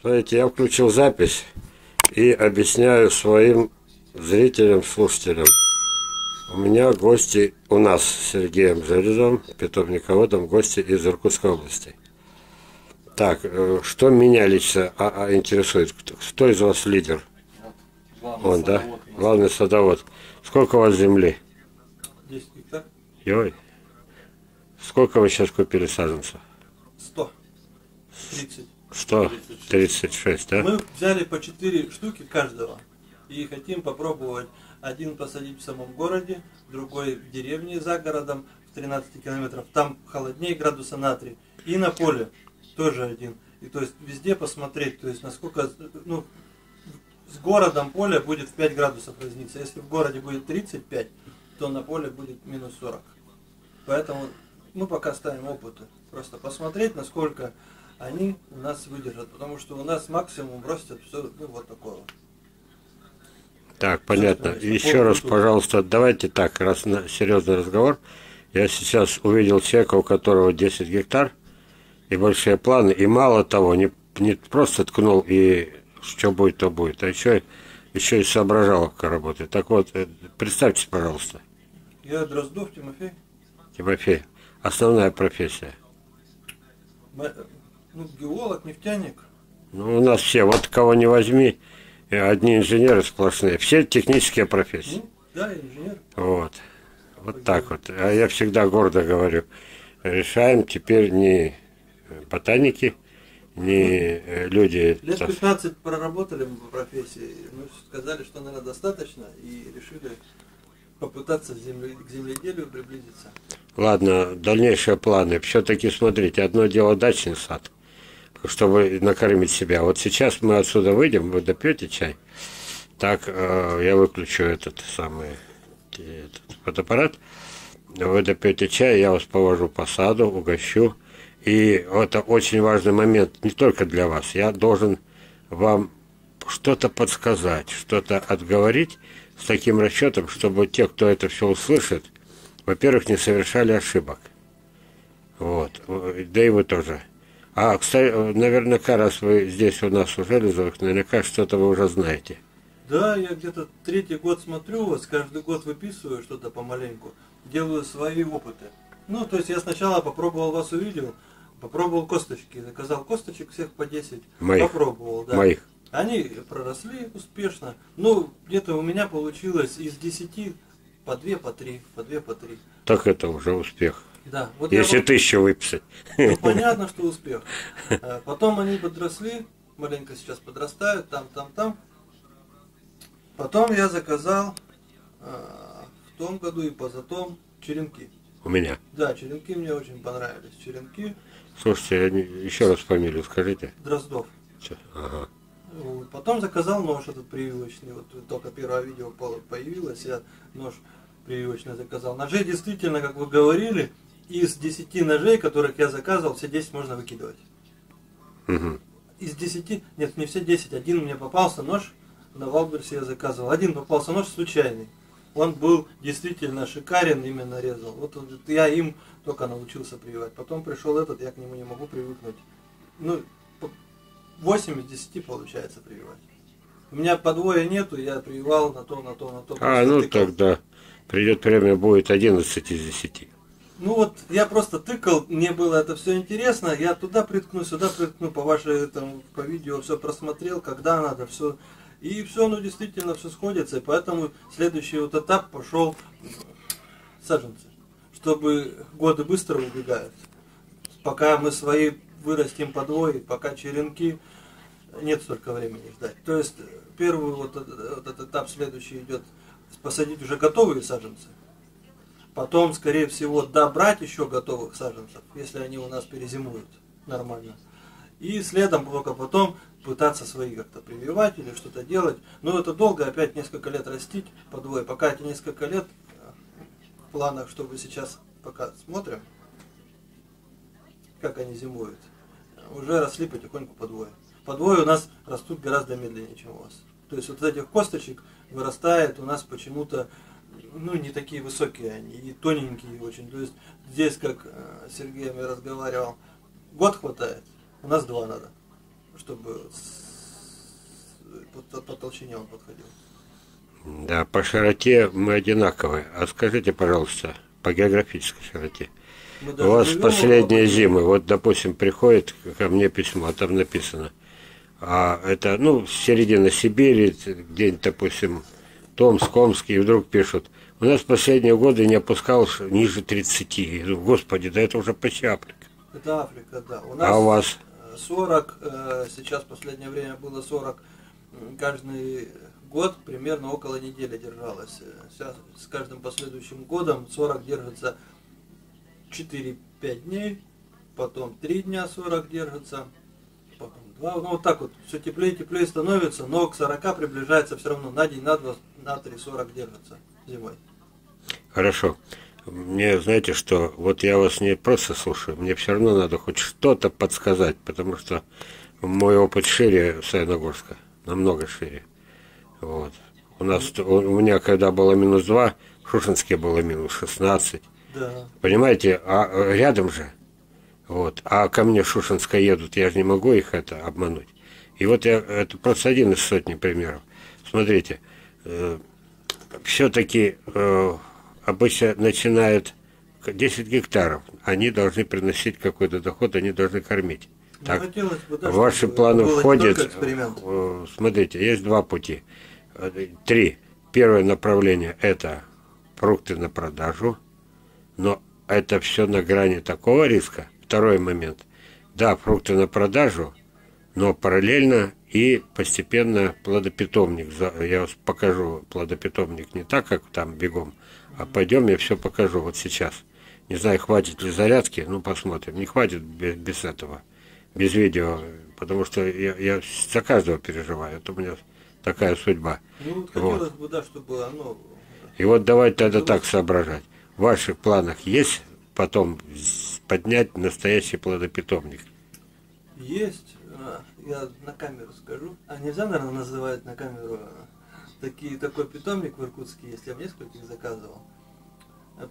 Смотрите, я включил запись и объясняю своим зрителям, слушателям. У меня гости, у нас с Сергеем Железом, питомниководом, гости из Иркутской области. Так, э, что меня лично а, а, интересует? Кто из вас лидер? Главный Он, да? Главный садовод. Сколько у вас земли? 10 гектар. Ой. Сколько вы сейчас купили саженцев? 100. 30. 136, да? Мы взяли по 4 штуки каждого. И хотим попробовать один посадить в самом городе, другой в деревне за городом в 13 километров. Там холоднее градуса на 3. И на поле тоже один. И то есть везде посмотреть, то есть насколько, ну, с городом поле будет в 5 градусов разница. Если в городе будет 35, то на поле будет минус 40. Поэтому мы пока ставим опыты. Просто посмотреть, насколько они у нас выдержат. Потому что у нас максимум растет все ну, вот такого. Так, понятно. конечно, Еще раз, пожалуйста, давайте так, раз на серьезный разговор. Я сейчас увидел человека, у которого 10 гектар и большие планы, и мало того, не, не просто ткнул и что будет, то будет, а еще, еще и соображаловка работает. Так вот, э, представьтесь, пожалуйста, Я Дроздов Тимофей. Тимофей, основная профессия. М- Ну, геолог, нефтяник. Ну, у нас все, вот кого не возьми, э, одни инженеры сплошные, все технические профессии. Ну, да, инженер. Вот. Вот так вот. А я всегда гордо говорю, решаем теперь не ботаники, не э, люди. Лет так, 15 проработали мы по профессии. Мы сказали, что, наверное, достаточно. И решили попытаться земле- к земледелию приблизиться. Ладно, дальнейшие планы. Все-таки смотрите, одно дело дачный сад, чтобы накормить себя. Вот сейчас мы отсюда выйдем, вы допьете чай. Так, э, я выключу этот самый э, этот фотоаппарат. Вы допьете чай, я вас повожу по саду, угощу. И это очень важный момент не только для вас. Я должен вам что-то подсказать, что-то отговорить с таким расчетом, чтобы те, кто это все услышит, во-первых, не совершали ошибок. Вот. Да и вы тоже. А, кстати, наверняка, раз вы здесь у нас у Железовых, наверняка что-то вы уже знаете. Да, я где-то третий год смотрю вас, каждый год выписываю что-то помаленьку, делаю свои опыты. Ну, то есть я сначала попробовал вас увидел, попробовал косточки, заказал косточек всех по 10, Моих. попробовал, да. Моих. Они проросли успешно. Ну, где-то у меня получилось из 10 по 2, по 3, по 2, по 3. Так это уже успех. Да, вот Если я, тысячу выписать. ну, понятно, что успех. Э, Потом они подросли, маленько сейчас подрастают, там, там, там. Потом я заказал э, в том году и позатом черенки. У меня. Да, черенки мне очень понравились. Черенки Слушайте, еще раз фамилию скажите. Дроздов. Чё? Ага. Вот. Потом заказал нож этот прививочный. Вот только первое видео по- появилось, я нож прививочный заказал. Ножей действительно, как вы говорили, из 10 ножей, которых я заказывал, все 10 можно выкидывать. Мгм. Из 10, нет, не все 10, один мне попался нож, на Валберсе я заказывал. Один попался нож случайный. Он был действительно шикарен, именно резал. Вот, вот я им только научился прививать. Потом пришел этот, я к нему не могу привыкнуть. Ну, по- 8 из 10 получается прививать. У меня подвоя нету, я прививал на то, на то, на то. А, ну тыкал. тогда придет время, будет 11 из 10. Ну вот я просто тыкал, мне было это все интересно, я туда приткну, сюда приткну, по вашей там, по видео все просмотрел, когда надо, все. И все, ну действительно все сходится, и поэтому следующий вот этап пошел саженцы, чтобы годы быстро убегают. Пока мы свои вырастим подвои, пока черенки, нет столько времени ждать. То есть э, первый вот этот, вот этот этап следующий идет посадить уже готовые саженцы, Потом, скорее всего, добрать еще готовых саженцев, если они у нас перезимуют нормально. И следом только потом пытаться свои как-то прививать или что-то делать. Но это долго, опять несколько лет растить по двое. Пока эти несколько лет э, в планах, чтобы сейчас пока смотрим, как они зимуют, уже росли потихоньку по двое. По двое у нас растут гораздо медленнее, чем у вас. То есть вот этих косточек вырастает у нас почему-то ну, не такие высокие они, и тоненькие очень. То есть здесь, как э, с Сергеем я разговаривал, год хватает, у нас два надо, чтобы по, по толщине он подходил. Да, по широте мы одинаковые. А скажите, пожалуйста, по географической широте. У вас последние зимы, вот, допустим, приходит ко мне письмо, а там написано, а это, ну, середина Сибири, где-нибудь, допустим, Томск, Омск, и вдруг пишут, у нас последние годы не опускалось ниже 30. Я думаю, господи, да это уже почти Африка. Это Африка, да. У нас А у вас? э, 40, э, сейчас в последнее время было 40, м, каждый год примерно около недели держалось. Э, Сейчас с каждым последующим годом 40 держится 4-5 дней, потом 3 дня 40 держится, потом 2, ну вот так вот, все теплее и теплее становится, но к 40 приближается все равно на день, на 2, на 3, 40 держится зимой. Хорошо. Мне, знаете, что вот я вас не просто слушаю, мне все равно надо хоть что-то подсказать, потому что мой опыт шире Саяногорска, намного шире. Вот. У нас, у, у меня когда было минус 2, в Шушинске было минус 16. Да. Понимаете, а э, рядом же. Вот. А ко мне в Шушинска едут, я же не могу их это обмануть. И вот я, это просто один из сотни примеров. Смотрите, все-таки обычно начинают к- 10 гектаров, они должны приносить какой-то доход, они должны кормить. Ну, Так, бы, да, в ваши планы входит, э, смотрите, есть два пути. Э, Три. Первое направление – это фрукты на продажу, но это все на грани такого риска. Второй момент. Да, фрукты на продажу, но параллельно и постепенно плодопитомник. Я покажу плодопитомник не так, как там бегом, а пойдем, я все покажу вот сейчас. Не знаю, хватит ли зарядки, ну посмотрим. Не хватит без, без этого, без видео, потому что я, я за каждого переживаю. Это у меня такая судьба. Ну, вот Вот. хотелось бы, да, чтобы оно... И вот давайте тогда так соображать. В ваших планах есть потом поднять настоящий плодопитомник? Есть, а, я на камеру скажу. А нельзя, наверное, называть на камеру а, такие, такой питомник в Иркутске есть, я в нескольких заказывал.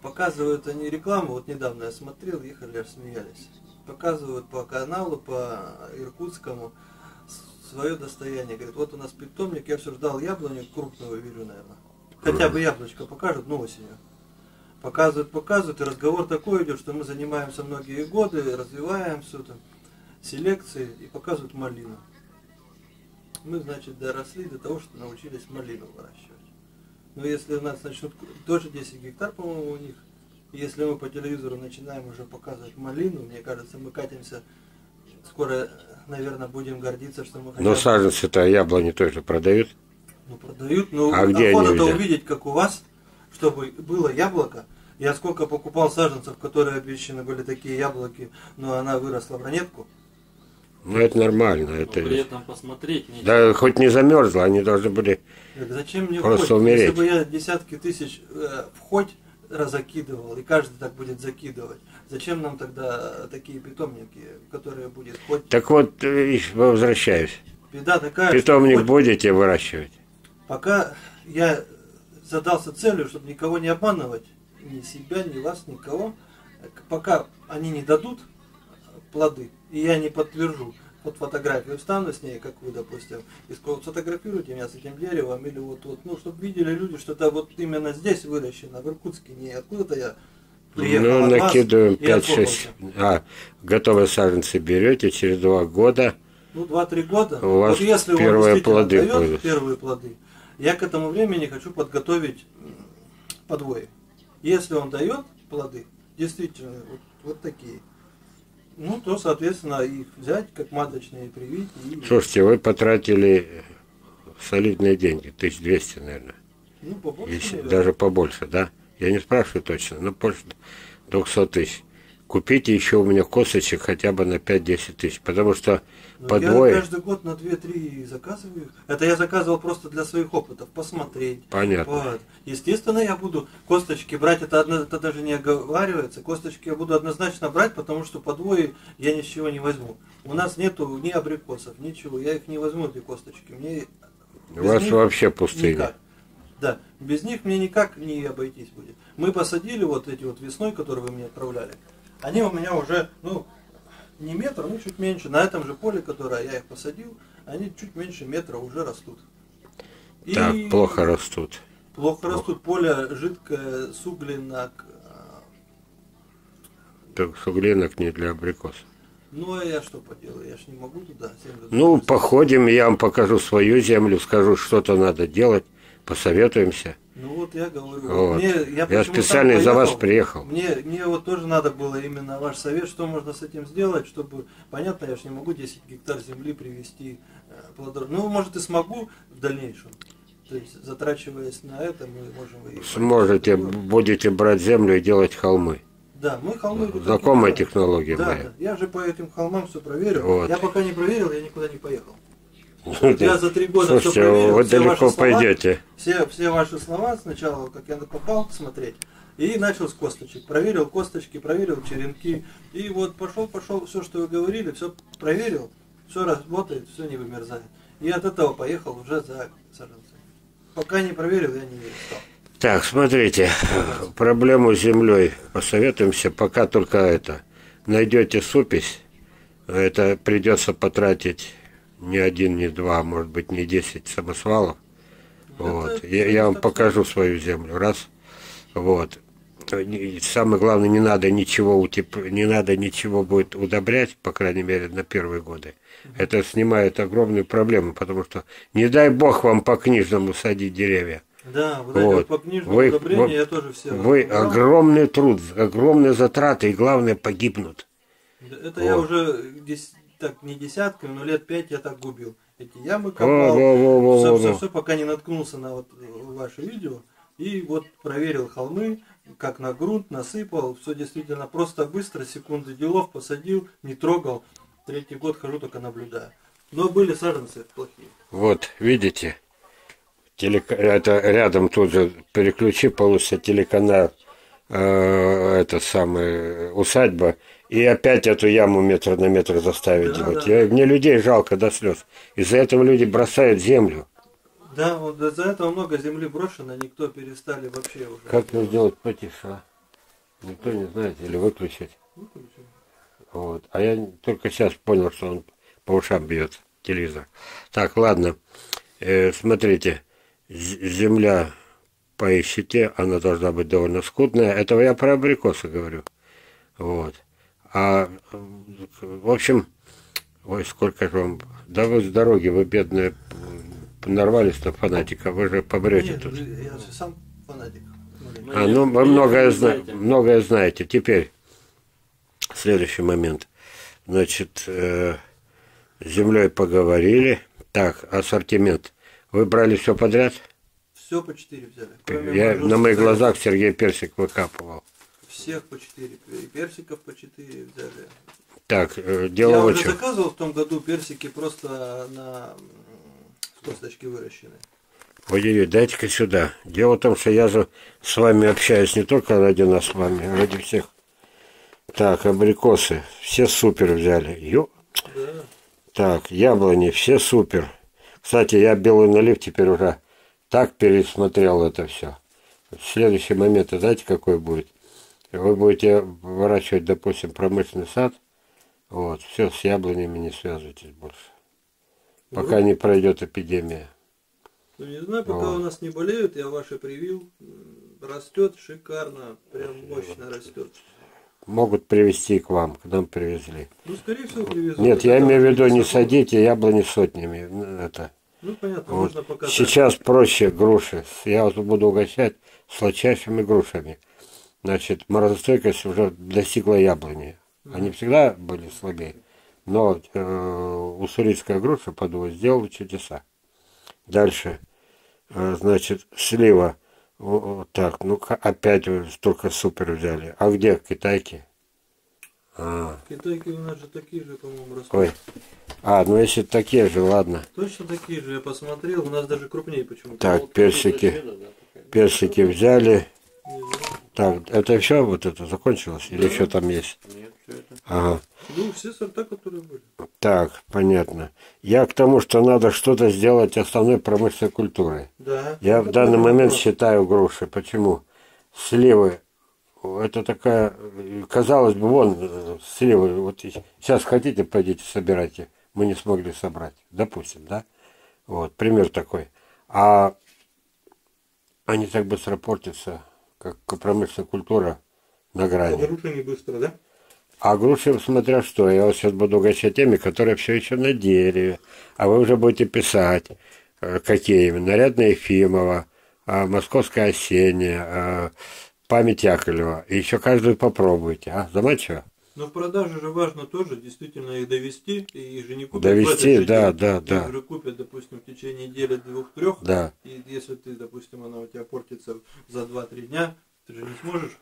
Показывают они рекламу, вот недавно я смотрел, ехали, аж смеялись. Показывают по каналу, по иркутскому свое достояние. Говорит, вот у нас питомник, я все ждал яблоню крупную вижу, наверное. Хотя бы яблочко покажут, ну осенью. Показывают, показывают, и разговор такой идет, что мы занимаемся многие годы, развиваем все там, селекции, и показывают малину. Мы, значит, доросли до того, что научились малину выращивать. Но если у нас начнут, тоже 10 гектар, по-моему, у них, если мы по телевизору начинаем уже показывать малину, мне кажется, мы катимся, скоро, наверное, будем гордиться, что мы хотя Но саженцы-то яблони тоже продают. ну, продают, но А где они взяли? увидеть, как у вас, чтобы было яблоко. Я сколько покупал саженцев, которые обещаны были такие яблоки, но она выросла в ранетку. Ну, это нормально. Но Это... при этом посмотреть нечего. Да, хоть не замерзла, они должны были... Так зачем мне Просто входь? умереть. Если бы я десятки тысяч э, входь разокидывал, и каждый так будет закидывать, зачем нам тогда такие питомники, которые будет хоть... Так вот, э, возвращаюсь. Беда такая, Питомник что хоть- будете выращивать? Пока я задался целью, чтобы никого не обманывать, ни себя, ни вас, никого, пока они не дадут плоды, и я не подтвержу, вот фотографию встану с ней, как вы, допустим, и скажу, сфотографируйте меня с этим деревом, или вот, вот ну, чтобы видели люди, что это вот именно здесь выращено, в Иркутске, не откуда-то я приехал Ну, накидываем и 5-6. оформился. А, готовые саженцы берете через два года. Ну, 2-3 года. У вас вот если первые плоды дает будут. первые плоды, я к этому времени хочу подготовить м, подвои. Если он дает плоды, действительно, вот, вот такие, ну, то, соответственно, их взять, как маточные, привить. И, Слушайте, вы потратили солидные деньги, 1200, наверное. ну, побольше, Если- наверное. даже побольше, да? Я не спрашиваю точно, но больше 200 тысяч. Купите еще у меня косточек хотя бы на 5-10 тысяч, потому что Но по Ну, я двое, каждый год на 2-3 заказываю. Это я заказывал просто для своих опытов, посмотреть. понятно. Вот. Естественно, я буду косточки брать, это, одно- это даже не оговаривается. Косточки я буду однозначно брать, потому что по двое я ни с чего не возьму. У нас нету ни абрикосов, ничего. Я их не возьму, эти косточки. Мне У вас них вообще пустыня. никак. Да, без них мне никак не обойтись будет. Мы посадили вот эти вот весной, которые вы мне отправляли. Они у меня уже, ну, не метр, ну чуть меньше. На этом же поле, которое я их посадил, они чуть меньше метра уже растут. И так, плохо растут. Плохо растут. Поле жидкое, суглинок. Так, суглинок не для абрикоса. Ну, а я что поделаю? Я ж не могу туда. Ну, походим, я вам покажу свою землю, скажу, что-то надо делать, посоветуемся. Ну вот я говорю. Вот. Мне, я, я специально из-за вас приехал. Мне, мне вот тоже надо было именно ваш совет, что можно с этим сделать, чтобы, понятно, я же не могу 10 гектар земли привести э, плодор. Ну, может и смогу в дальнейшем. То есть, затрачиваясь на это, мы можем... Сможете, будете брать землю и делать холмы. Да, мы холмы... Знакомая технология да, моя. Да, я же по этим холмам все проверил. Вот. Я пока не проверил, я никуда не поехал. Я за три года Слушайте, все проверил, вы все далеко пойдете. все, все ваши слова сначала, как я попал смотреть, и начал с косточек. Проверил косточки, проверил черенки. И вот пошел, пошел, все, что вы говорили, все проверил, все работает, все не вымерзает. И от этого поехал уже за саженцем. Пока не проверил, я не стал. Так, смотрите, проблему с землей посоветуемся, пока только это. Найдете супись, это придется потратить не один, не два, может быть, не десять самосвалов. Вот. Я, я вам покажу свою землю. Раз. Вот. Самое главное, не надо ничего утеп... не надо ничего будет удобрять, по крайней мере, на первые годы. Это снимает огромную проблему, потому что не дай бог вам по книжному садить деревья. Да, вот, вот. по книжному вы, вы, я тоже все. Вы убрал. огромный труд, огромные затраты и главное погибнут. Это вот. я уже так не десятками, но лет пять я так губил. Эти ямы копал, во, во, во, все, все, все, пока не наткнулся на вот ваше видео. И вот проверил холмы, как на грунт, насыпал, все действительно просто быстро, секунды делов, посадил, не трогал. Третий год хожу, только наблюдаю. Но были саженцы плохие. Вот, видите? телек... это рядом тут же переключи, получится телеканал, э, это самое, усадьба, и опять эту яму метр на метр заставить да, делать. Да. Я, мне людей жалко до слез. Из-за этого люди бросают землю. Да, вот из-за этого много земли брошено, никто перестали вообще уже. Как нам сделать потише, а? Никто не знает, или выключить? Выключим. Вот. А я только сейчас понял, что он по ушам бьет телевизор. Так, ладно. Э, смотрите земля поищите, она должна быть довольно скудная. Этого я про абрикосы говорю. Вот. А, в общем, ой, сколько же вам... Да вы с дороги, вы бедные, нарвались на фанатика, вы же побрете тут. я же сам фанатик. А, ну, вы многое, зна... многое знаете. Теперь, следующий момент. Значит, э, с землей поговорили. Так, ассортимент. Вы брали все подряд? Все по 4 взяли. Я на моих глазах Сергей Персик выкапывал. Всех по 4. И персиков по 4 взяли. Так, э, дело Я уже чем. заказывал в том году персики просто на косточке выращенные. Ой-ой-ой, дайте-ка сюда. Дело в том, что я же с вами общаюсь не только ради нас с вами, а ради всех. Так, абрикосы. Все супер взяли. Ё. Да. Так, яблони, все супер. Кстати, я белый налив теперь уже так пересмотрел это все. Следующий момент, знаете, какой будет? Вы будете выращивать, допустим, промышленный сад, вот, все, с яблонями не связывайтесь больше. Пока не пройдет эпидемия. Ну, не знаю, пока вот. у нас не болеют, я ваши привил. Растет шикарно, прям мощно растет. Могут привезти к вам, к нам привезли. Ну, скорее всего, привезут. Нет, я имею в виду, не садите яблони сотнями. Это, ну, понятно, вот. можно показать. Сейчас проще груши. Я вас буду угощать сладчайшими грушами. Значит, морозостойкость уже достигла яблони. Они всегда были слабее. Но э, уссурийская груша, подумаю, сделала чудеса. Дальше, э, значит, слива. Вот так, ну опять столько супер взяли. А где китайки? А. Китайки у нас же такие же, по-моему, растут. Ой. А, ну если такие же, ладно. Точно такие же, я посмотрел, у нас даже крупнее почему-то. Так, вот, персики, персики взяли. Так, это все вот это закончилось? Да. Или еще там есть? Нет, все это. Ага. Ну, все сорта, которые были. Так, понятно. Я к тому, что надо что-то сделать основной промышленной культурой. Да. Я в данный момент вопрос. считаю груши. Почему? Сливы это такая, казалось бы, вон, э, слева, вот сейчас хотите, пойдите, собирайте. Мы не смогли собрать, допустим, да? Вот, пример такой. А они так быстро портятся, как промышленная культура на грани. А груши не быстро, да? А груши, смотря что, я вот сейчас буду угощать теми, которые все еще на дереве, а вы уже будете писать, э, какие именно. Нарядная Ефимова, а, Московская осенняя, а, память Яковлева. И еще каждую попробуйте. А, заманчиво? Но в продаже же важно тоже действительно их довести, и их же не купят. Довести, да, да, да. Их же купят, допустим, в течение недели двух-трех. Да. И если ты, допустим, она у тебя портится за 2-3 дня, ты же не сможешь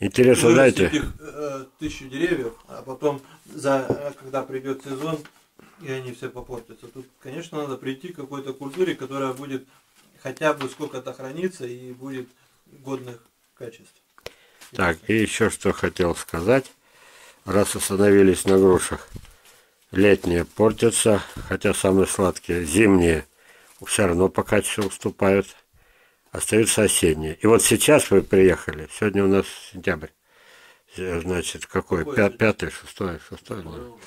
Интересно, знаете... Этих, э, тысячу деревьев, а потом, за, э, когда придет сезон, и они все попортятся. Тут, конечно, надо прийти к какой-то культуре, которая будет хотя бы сколько-то храниться и будет годных качеств. Так, и еще что хотел сказать. Раз остановились на грушах. Летние портятся, хотя самые сладкие. Зимние все равно по качеству уступают. Остаются осенние. И вот сейчас вы приехали. Сегодня у нас сентябрь. Значит, какой? Пя пятый, шестой, шестой. Ну,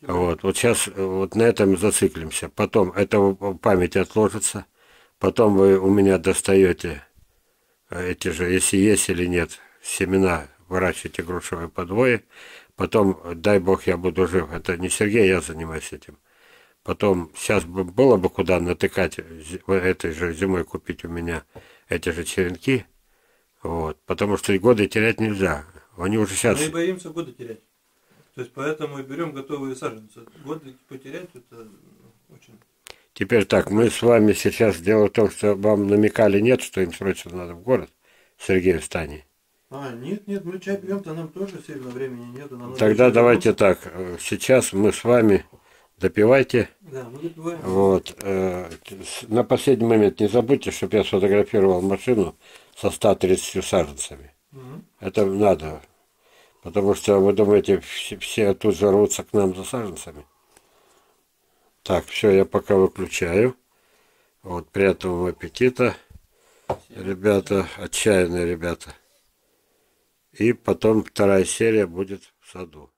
вот, вот сейчас вот на этом зациклимся. Потом это память отложится. Потом вы у меня достаете эти же, если есть или нет, семена, выращиваете грушевые подвои. Потом, дай бог, я буду жив. Это не Сергей, я занимаюсь этим. Потом, сейчас бы было бы куда натыкать, этой же зимой купить у меня эти же черенки. Вот. Потому что годы терять нельзя. Они уже сейчас... Мы боимся годы терять. То есть поэтому и берем готовые саженцы. Годы потерять это очень Теперь так, мы с вами сейчас, дело в том, что вам намекали нет, что им срочно надо в город, Сергей Встани. А, нет, нет, мы чай пьем-то, нам тоже сильно времени нет. Нам Тогда давайте так, э, сейчас мы с вами допивайте. Да, мы допиваем. Вот. Э, на последний момент не забудьте, чтобы я сфотографировал машину со 130 саженцами. Угу. Это надо. Потому что вы думаете, все, все тут же рвутся к нам за саженцами. Так, все, я пока выключаю. Вот, приятного аппетита, ребята, отчаянные ребята. И потом вторая серия будет в саду.